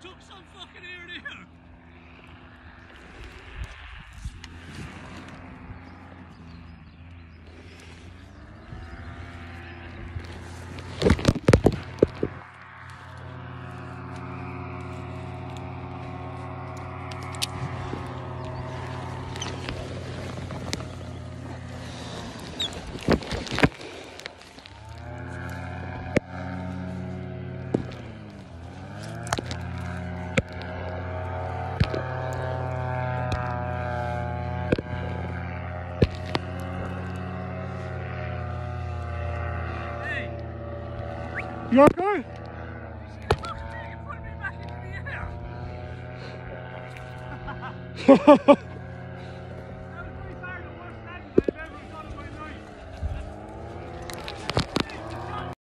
took some fucking air there. Hey, You okay? you fucking put